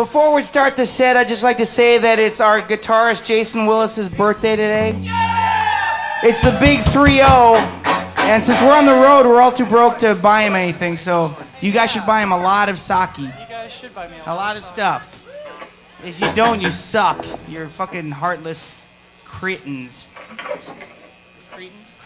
Before we start the set, I'd just like to say that it's our guitarist Jason Willis's birthday today. Yeah! It's the big 3 0. And since we're on the road, we're all too broke to buy him anything, so you guys should buy him a lot of sake. You guys should buy me A lot of stuff. If you don't, you suck. You're fucking heartless cretins. Cretins?